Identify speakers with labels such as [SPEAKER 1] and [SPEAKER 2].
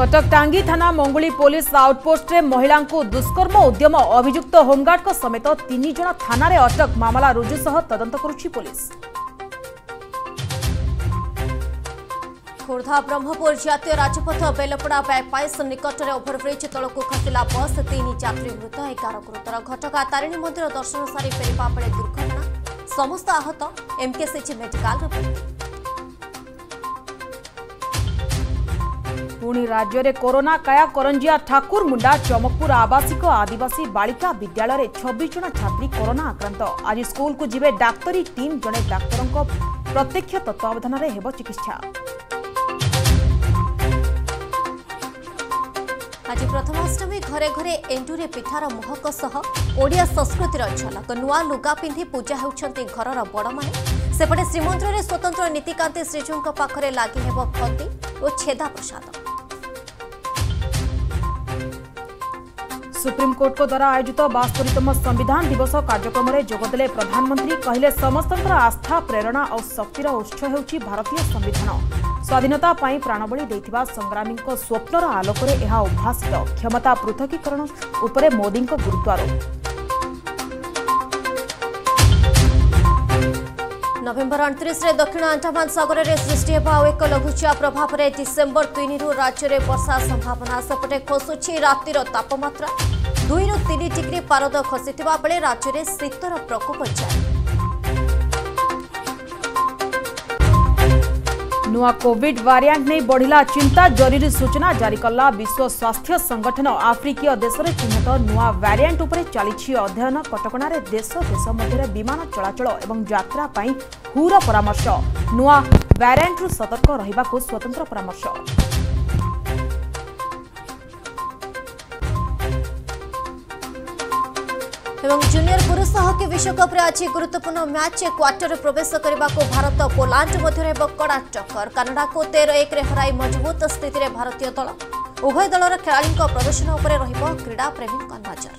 [SPEAKER 1] କଟକ ଟାଙ୍ଗୀ ଥାନା ମଙ୍ଗୁଳି ପୋଲିସ ଆଉଟପୋଷ୍ଟରେ ମହିଳାଙ୍କୁ ଦୁଷ୍କର୍ମ ଉଦ୍ୟମ ଅଭିଯୁକ୍ତ ହୋମଗାର୍ଡଙ୍କ ସମେତ ତିନି ଜଣ ଥାନାରେ ଅଟକ ମାମଲା ରୁଜୁ ସହ ତଦନ୍ତ କରୁଛି ପୋଲିସ।
[SPEAKER 2] ଖୋର୍ଦ୍ଧା ବ୍ରହ୍ମପୁର ଜାତୀୟ ରାଜପଥ ବେଲପଡ଼ା ବାଇପାସ୍ ନିକଟରେ ଓଭରବ୍ରିଜ୍ ତଳକୁ ଖସିଲା ବସ୍। ତିନି ଯାତ୍ରୀ ମୃତ ଏଗାର ଗୁରୁତର ଘଟକା ତାରିଣୀ ମନ୍ଦିର ଦର୍ଶନ ସାରି ଫେରିବା ବେଳେ ଦୁର୍ଘଟଣା। ସମସ୍ତ ଆହତ ଏମ୍କେସିଜି ମେଡିକାଲରେ ଭର୍ତ୍ତି।
[SPEAKER 1] ପୁଣି ରାଜ୍ୟରେ କରୋନା କାୟା କରଞ୍ଜିଆ ଠାକୁରମୁଣ୍ଡା ଚମକପୁର ଆବାସିକ ଆଦିବାସୀ ବାଳିକା ବିଦ୍ୟାଳୟରେ ଛବିଶ ଜଣ ଛାତ୍ରୀ କରୋନା ଆକ୍ରାନ୍ତ। ଆଜି ସ୍କୁଲକୁ ଯିବେ ଡାକ୍ତରୀ ଟିମ୍ ଜଣେ ଡାକ୍ତରଙ୍କ ପ୍ରତ୍ୟକ୍ଷ ତତ୍ତ୍ୱାବଧାନରେ ହେବ ଚିକିତ୍ସା।
[SPEAKER 2] ଆଜି ପ୍ରଥମାଷ୍ଟମୀ ଘରେ ଘରେ ଏଣ୍ଡୁରି ପିଠାର ମହକ ସହ ଓଡ଼ିଆ ସଂସ୍କୃତିର ଝଲକ ନୂଆ ଲୁଗା ପିନ୍ଧି ପୂଜା ହେଉଛନ୍ତି ଘରର ବଡ଼ମାନେ। ସେପଟେ ଶ୍ରୀମନ୍ଦିରରେ ସ୍ୱତନ୍ତ୍ର ନୀତିକାନ୍ତି ଶ୍ରୀଜୀଉଙ୍କ ପାଖରେ ଲାଗି ହେବ ଖଦି ଓ ଛେଦା ପ୍ରସାଦ।
[SPEAKER 1] ସୁପ୍ରିମକୋର୍ଟଙ୍କ ଦ୍ୱାରା ଆୟୋଜିତ ବାସ୍ତରୀତମ ସମ୍ବିଧାନ ଦିବସ କାର୍ଯ୍ୟକ୍ରମରେ ଯୋଗଦେଲେ ପ୍ରଧାନମନ୍ତ୍ରୀ କହିଲେ ସମସ୍ତଙ୍କର ଆସ୍ଥା ପ୍ରେରଣା ଓ ଶକ୍ତିର ଉତ୍ସ ହେଉଛି ଭାରତୀୟ ସମ୍ବିଧାନ ସ୍ୱାଧୀନତା ପାଇଁ ପ୍ରାଣବଳି ଦେଇଥିବା ସଂଗ୍ରାମୀଙ୍କ ସ୍ୱପ୍ନର ଆଲୋକରେ ଏହା ଉଦ୍ଭାସିତ। କ୍ଷମତା ପୃଥକୀକରଣ ଉପରେ ମୋଦିଙ୍କ ଗୁରୁତ୍ୱାରୋପ।
[SPEAKER 2] ନଭେମ୍ବର ଅଣତିରିଶରେ ଦକ୍ଷିଣ ଆଣ୍ଡାମାନ ସାଗରରେ ସୃଷ୍ଟି ହେବା ଆଉ ଏକ ଲଘୁଚାପ ପ୍ରଭାବରେ ଡିସେମ୍ବର ତିନିରୁ ରାଜ୍ୟରେ ବର୍ଷା ସମ୍ଭାବନା। ସେପଟେ ଖସୁଛି ରାତିର ତାପମାତ୍ରା। ଦୁଇରୁ ତିନି ଡିଗ୍ରୀ ପାରଦ ଖସିଥିବା ବେଳେ ରାଜ୍ୟରେ ଶୀତର ପ୍ରକୋପ ଜାରି।
[SPEAKER 1] ନୂଆ କୋଭିଡ ଭାରିଆଣ୍ଟ ନେଇ ବଢ଼ିଲା ଚିନ୍ତା ଜରୁରୀ ସୂଚନା ଜାରି କଲା ବିଶ୍ୱ ସ୍ୱାସ୍ଥ୍ୟ ସଂଗଠନ। ଆଫ୍ରିକୀୟ ଦେଶରେ ଚିହ୍ନଟ ନୂଆ ଭାରିଆଣ୍ଟ ଉପରେ ଚାଲିଛି ଅଧ୍ୟୟନ। କଟକଣାରେ ଦେଶ ଦେଶ ମଧ୍ୟରେ ବିମାନ ଚଳାଚଳ ଏବଂ ଯାତ୍ରା ପାଇଁ ହୁର ପରାମର୍ଶ। ନୂଆ ଭାରିଆଣ୍ଟରୁ ସତର୍କ ରହିବାକୁ ସ୍ୱତନ୍ତ୍ର ପରାମର୍ଶ।
[SPEAKER 2] ଏବଂ ଜୁନିୟର ପୁରୁଷ ହକି ବିଶ୍ୱକପ୍ରେ ଆଜି ଗୁରୁତ୍ୱପୂର୍ଣ୍ଣ ମ୍ୟାଚ୍ କ୍ୱାର୍ଟରରେ ପ୍ରବେଶ କରିବାକୁ ଭାରତ ପୋଲାଣ୍ଡ ମଧ୍ୟରେ ହେବ କଡ଼ା ଟକ୍କର। କାନାଡାକୁ ତେର ଏକରେ ହରାଇ ମଜବୁତ ସ୍ଥିତିରେ ଭାରତୀୟ ଦଳ ଉଭୟ ଦଳର ଖେଳାଳିଙ୍କ ପ୍ରଦର୍ଶନ ଉପରେ ରହିବ କ୍ରୀଡ଼ାପ୍ରେମୀଙ୍କ ନଜର।